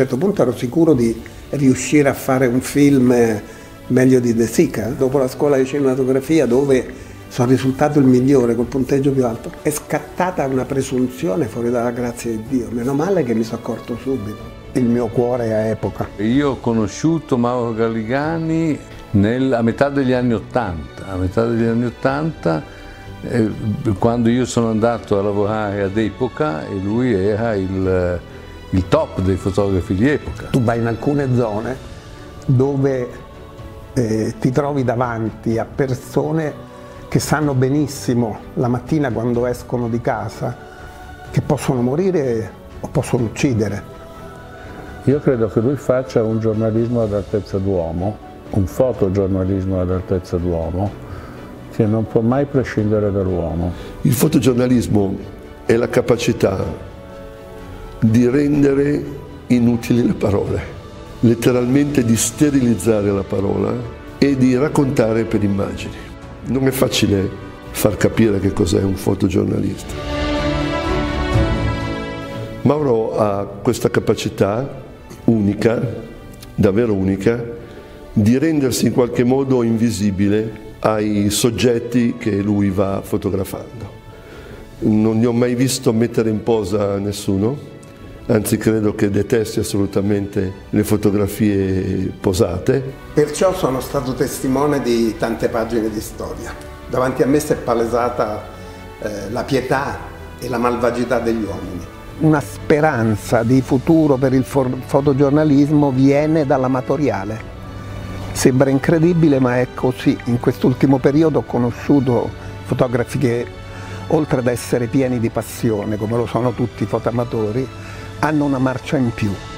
certo punto ero sicuro di riuscire a fare un film meglio di De Sica, dopo la scuola di cinematografia dove sono risultato il migliore col punteggio più alto, è scattata una presunzione fuori dalla grazia di Dio, meno male che mi sono accorto subito. Il mio cuore a epoca. Io ho conosciuto Mauro Galligani nel, a metà degli anni Ottanta, a metà degli anni Ottanta eh, quando io sono andato a lavorare ad epoca e lui era il, il top dei fotografi di epoca. Tu vai in alcune zone dove eh, ti trovi davanti a persone che sanno benissimo la mattina quando escono di casa che possono morire o possono uccidere. Io credo che lui faccia un giornalismo ad altezza d'uomo, un fotogiornalismo ad altezza d'uomo, che non può mai prescindere dall'uomo. Il fotogiornalismo è la capacità di rendere inutili le parole, letteralmente di sterilizzare la parola e di raccontare per immagini. Non è facile far capire che cos'è un fotogiornalista. Mauro ha questa capacità unica, davvero unica, di rendersi in qualche modo invisibile ai soggetti che lui va fotografando. Non ne ho mai visto mettere in posa nessuno, anzi credo che detesti assolutamente le fotografie posate. Perciò sono stato testimone di tante pagine di storia. Davanti a me si è palesata eh, la pietà e la malvagità degli uomini. Una speranza di futuro per il fotogiornalismo viene dall'amatoriale. Sembra incredibile ma è così. In quest'ultimo periodo ho conosciuto fotografi che oltre ad essere pieni di passione, come lo sono tutti i fotoamatori, hanno una marcia in più.